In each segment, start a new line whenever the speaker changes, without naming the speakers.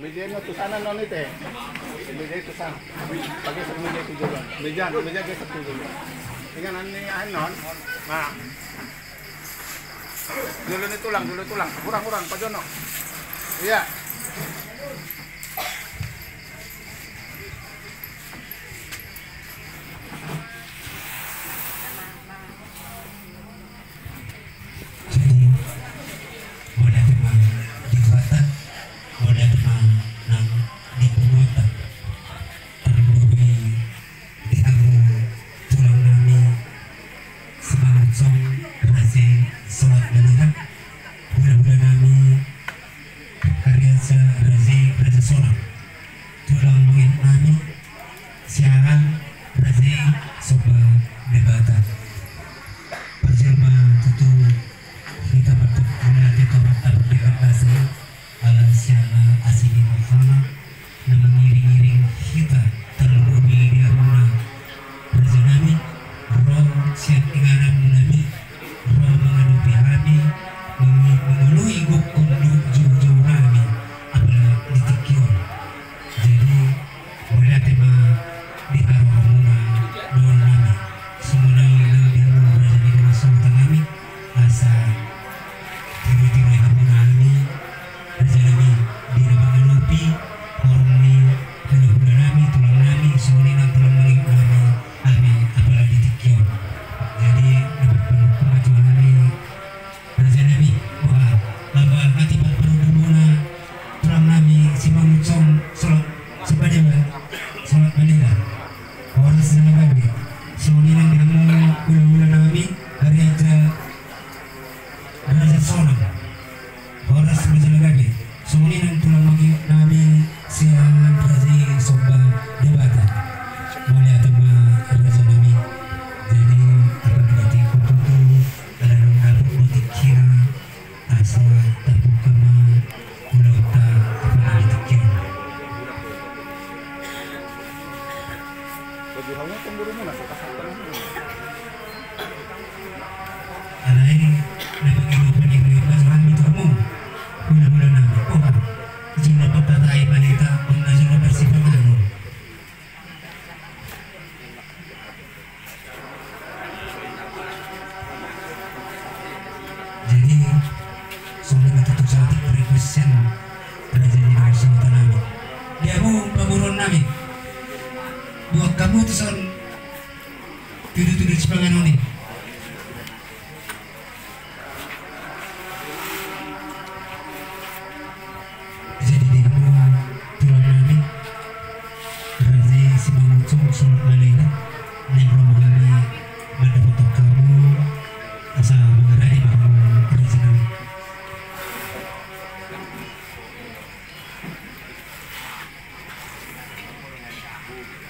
Bigyan mo to sana non ite. Ya? Bigyan to sana. Pagi sa bigyan ko doon. Bigyan, bigyan kay sa tulo. Tingnan ni anon. Ma. Dulu ni tulang, dulu tulang. Kurang-kurang pa jono. Iya.
persona. sena raja di marsang tanami dia ru paburon nami. Buat kamu tuh son tuduh tuduh cipangan Ooh.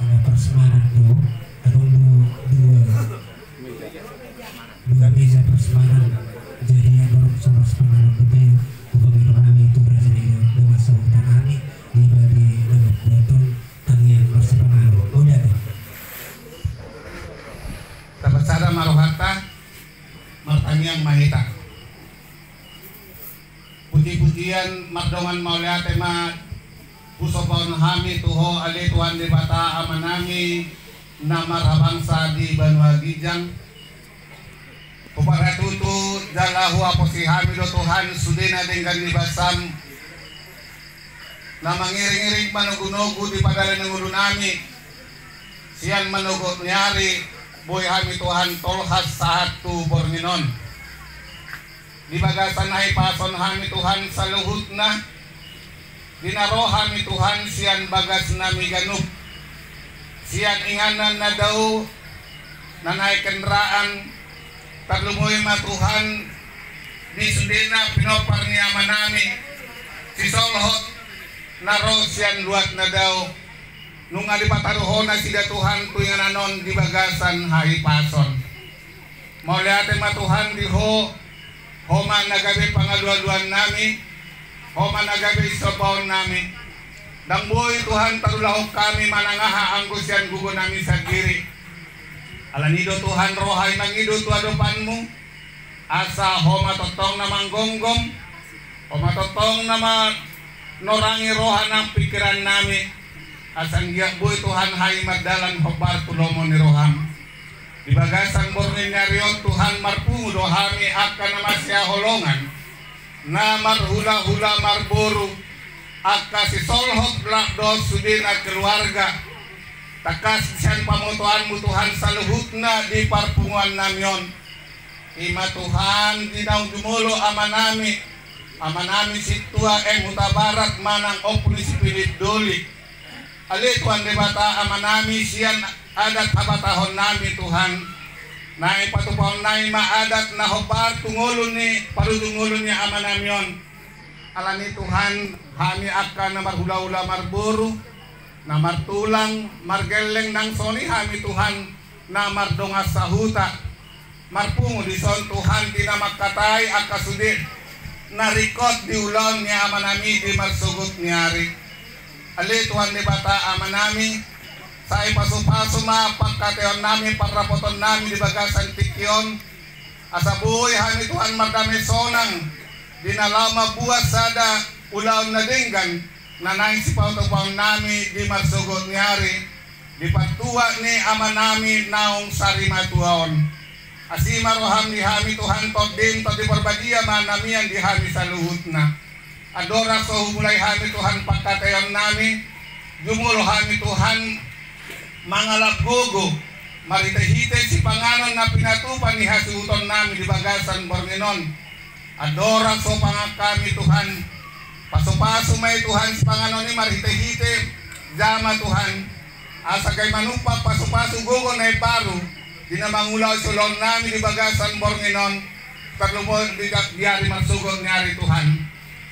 ada persemanan do atau dua dua dua meja persemanan jadi ada langsung sepangan lebih
martaniang mahita. Puji-pujian mardongan mauliate ma pusopon hami tuho ali tuhan di bata amanami namar habangsa di Banua Gijang. Puparatutu dalahu aposi hami do Tuhan sudina dengan di basam na mangiring-iring manugunugu di padalan ng nami siyan nyari boy hami Tuhan tolhas saat tu borninon di bagasan ay pason hami Tuhan sa luhut na dinaro hami Tuhan siyan bagas na miganup siyan inganan na daw nanay kendaraan taglumoy ma Tuhan. Di sudina pinopar niya manami si Solhot naro siyan luat na daw nung alipataruho na sila Tuhan tuwing anon di bagasan hai pason. Mauli ate matuhan di ho, ho man nagabi pangalualuan nami, ho man nagabi sopaon nami. Dang buhay Tuhan tarulahok kami manangaha ang kusyan gugo nami sa giri. Alanido Tuhan rohay mangido tuadopan mo, asa ho matotong na manggonggom, ho matotong na ma norangi rohan ang pikiran nami, asang boy Tuhan hay magdalan hobar tulomo ni. Ibagasan bornin niya riyon Tuhan marpungo do hami akka na masya holongan na marhula-hula marburu akka si solhot lak do sudin at keluarga. Takas siyan pamutuan mo Tuhan sa luhut na di parpunguan namyon ima Tuhan dinaw dumulo ama nami ama nami si tua eh mutabarat manang opuni si Pilip Doli. Ali Tuhan di bata ama nami siyan adat abatahon nami Tuhan? Na ipatupahon na maadat na hobar tungulo ni parutungulo ni ama namyon alani Tuhan hani akka na marhula-hula marburu na martulang margeleng ng soni hami Tuhan na mardongas sa huta di son Tuhan di na magkatay akka sudit narikot di ulan ni ama nami di magsugot ni Ari Ali Tuhan ni bata ama nami sa ipasupaso ma pagkateon namin parapoton namin di bagasan tikyon asa buhay hami Tuhan magdami sonang. Dinalama buwas sada ulaw na dinggan na nang si nami di marsugot niyari di patuwa ni ama nami naong sarimatuaon asima roham ni hami Tuhan to din to di barbadia manamian di hami sa luhut na adora so humulay hami Tuhan pagkateon nami. Gumulo hami Tuhan mga labgogo maritahite si pangalan na pinatupan ni hasuton namin di bagasan Bornenon. Adora so pangakami Tuhan. Paso-paso may Tuhan si pangalan ni maritahite jama Tuhan. Asa kay manupa paso-paso gugo na iparo di na mangulaw sulong namin di bagasan Bornenon. Tatlumo di diari masugod ni Ari Tuhan.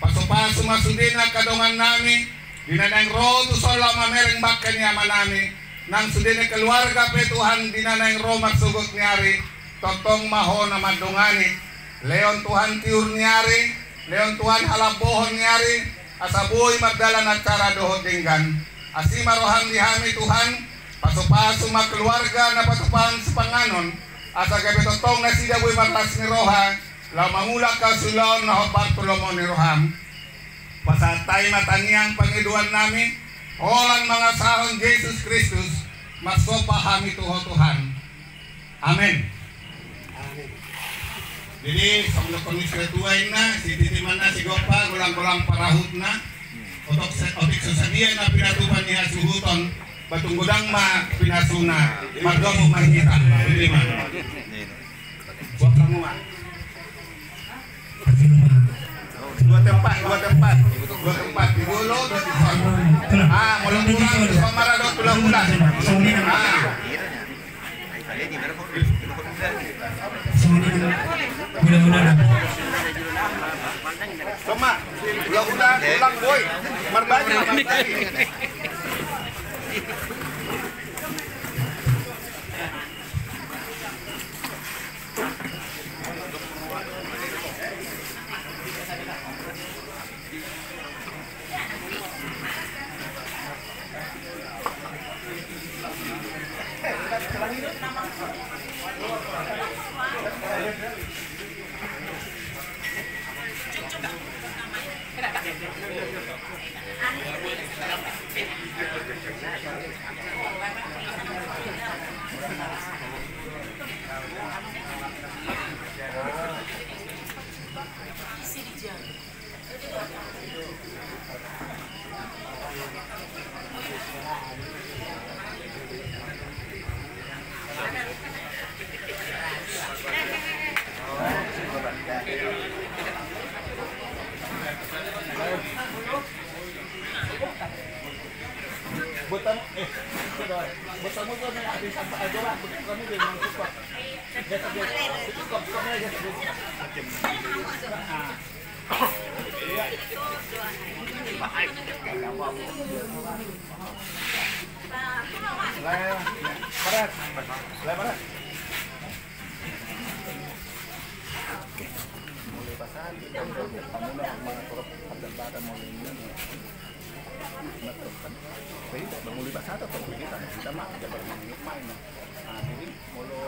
Paso-paso masudin na kadongan namin di Dinanang ro tu sola mamereng bakkan niya manami. Nang sudene keluarga pe Tuhan dinanang ro magsugot niari. Totong maho na madungani. Leon Tuhan tiur niari. Leon Tuhan halabohon niari. Asabuhi magdalan at cara dohod dinggan. Asima roham dihami Tuhan. Paso-paso keluarga na patupahan sa panganon. Asa gabi totong na sida buhay marlas ni Roha. Lamangula ka sulon na Bartolomeo ni Roham. Pasatay matanyang pangiduan namin. Olan mga sahon Jesus Kristus. Magsopahami tuho Tuhan. Amen. Jadi sebelum komisi tuain na, si titiman na si Gopa, gulang-gulang parahut na. Otok otik sesadia na pinatupan niya suhuton. Batung gudang ma pinasuna. Mardomo mahita. Titiman. Buat kamu ma. Dua tempat, dua tempat. Dua tempat. Di dua di. Ah, mulang-mulang di Samarado tulang-mulang. Ah.
Mudah-mudahan
Sama, ulang-ulang, ulang boy. Marbagi, marbagi. Muli bahasa atau kita kita mah ada bermain main. Nah, jadi mulu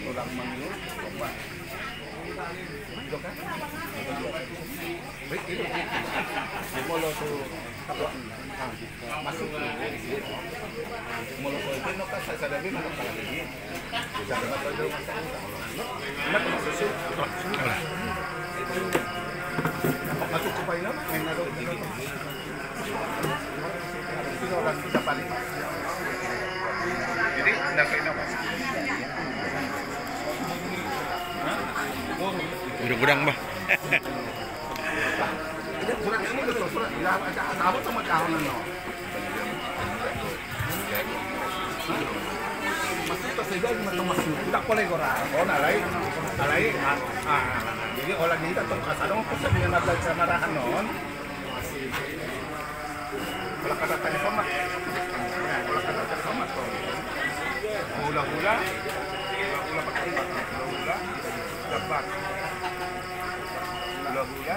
Tulang manggil, coba. Itu kan? Baik itu. Mulu tuh masuk Jadi tidak mas.
Gudang-gudang.
Ini surat ini surat. Ya ada sabut sama kahon no. Masih tas saja cuma masuk. Tidak boleh korang. Oh nalai, nalai. Ah. Jadi orang ini tahu kasar dong. Pasal dengan nabla non. Kalau kata tanya sama. Ya, kalau kata tanya sama tuh. Hula-hula. Hula pakai hula-hula. Dapat. Hula-hula.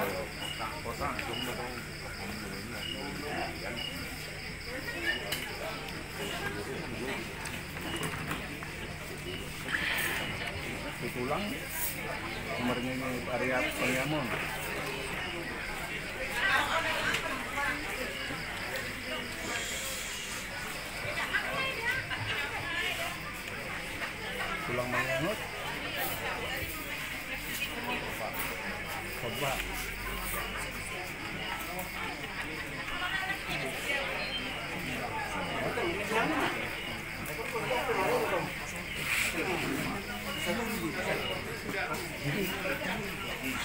Kosong. Tulang nomornya ini area penyamun tulang menyangut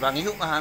Vâng, chỉ ý hữu mà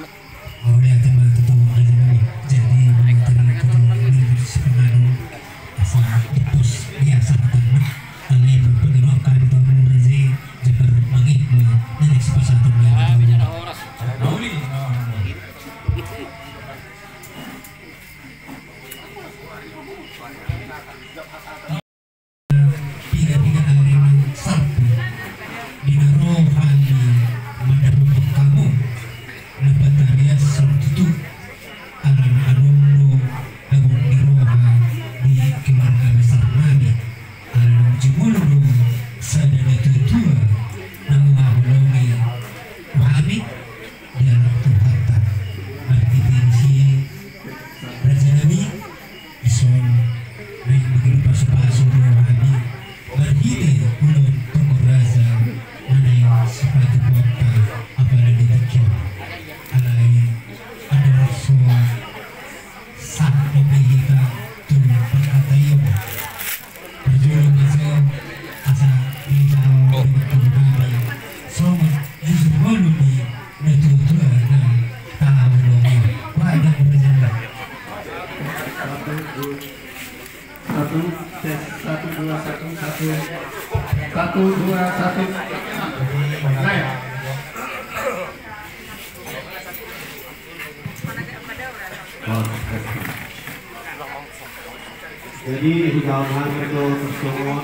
Jadi
hidangan itu semua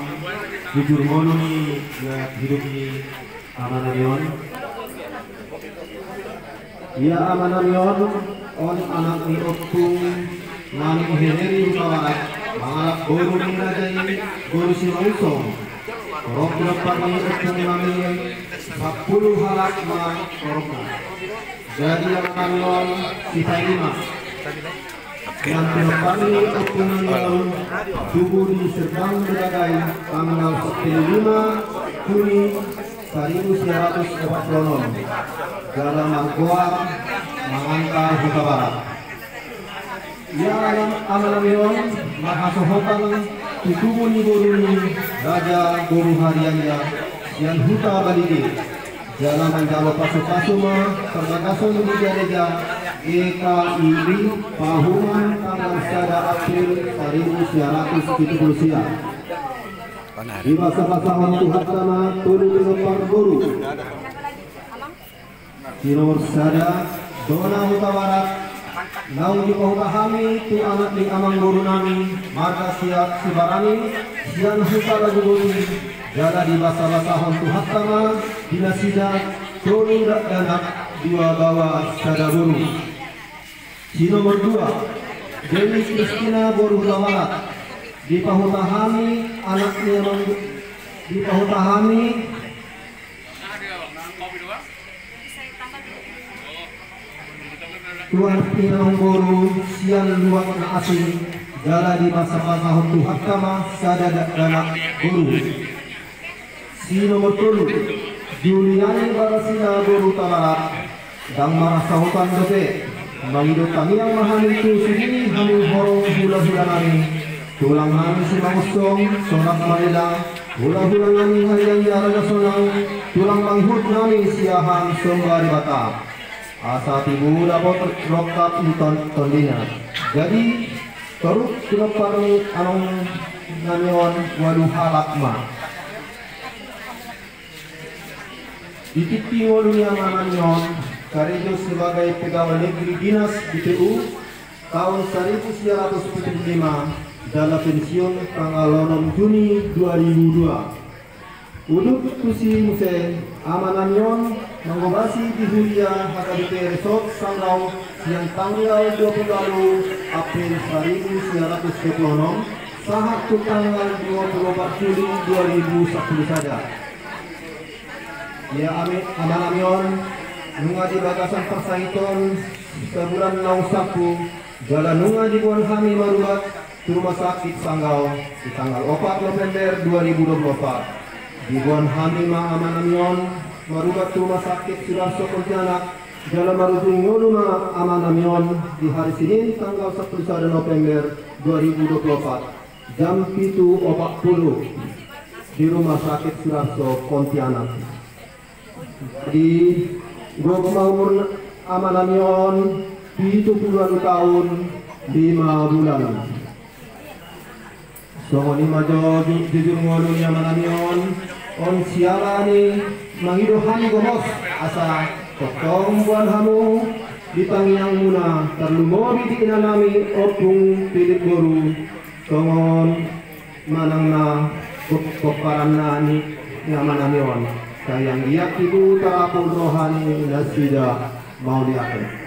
jujur mono ni ya hidup di amananion. Ya amananion on anak ni opung nani heneri utawarat mangalap guru ni rajai guru si mausong. Korok dapat ni opung nami sepuluh halak ma korokna. Jadi amananion sisa lima. Yang terpani opinion tubuh di Serdang Bedagai tanggal 5 Juni 1946 dalam Mangkoa Mangantar Huta Barat yang amalamion makasohokan tutubu ni guru ni Raja Guru Harianya yang Huta Baligi dalam menjalo pasu-pasu mah tergagasan di gereja EKIB Pahuman tanggal 1 April 1970 siang. Di masa-masa waktu hatana tulu pinopar guru. Di nomor sada Dona Utawarat Nau di pahami tu anak ni amang guru nami Marga siap sibarani Sian huta lagu guru Jala di masa-masa waktu hatana Dinasida Tulu danak Dua bawa sada guru di nomor dua, Dewi Kristina Borutawarat dipahutahami anaknya dipahutahami Tuan Pinang Boru siang luak na asing. Gala di masa-masa huntu hakama sadada danak guru. Si nomor tulu Juliani Barasina Boru Talarat Dang marasa hutan dobe Mangidot kami ang mahanin tu sini Hamil horong hula-hula nami Tulang nami si Mangustong Sonak Manila Hula-hula nami harian yara sonang Tulang manghut nami siyahan Sombari Batak asa tibu dapat rokap iton tondina. Jadi terus kita parang anong nanyon walu halakma. Ititingol niya nanyon karejo sebagai pegawai negeri dinas BPU tahun 1975 dalam pensiun tanggal 6 Juni 2002. Uduk Tusi Muse Amanamyon mengobasi di Hulia HKBP Resort Sanggau yang tanggal 20 April 1926 sahat ke tanggal 24 Juli 2010 saja. Ya amit Amanamyon nunga di bagasan persaiton sebulan nau saku jalan nunga di buan hami marubat rumah sakit Sanggau di tanggal 4 November 2024 di buan hami ma amanamion marubat rumah sakit Sudarso Pontianak jalan marujung ngonuma amanamion di hari Senin tanggal 11 November 2024 jam itu 40 di rumah sakit Sudarso Pontianak. Di gua umur amanamion itu puluhan tahun lima bulan. Songo ni majo jujur ngolu amanamion on sialani mangido hani gomos asa kokong buan hamu di tangiang muna terlumori di inanami opung pilit guru songon manang na koparan na ni amanamion sayang iya ibu tarapul rohani nasida mau diakan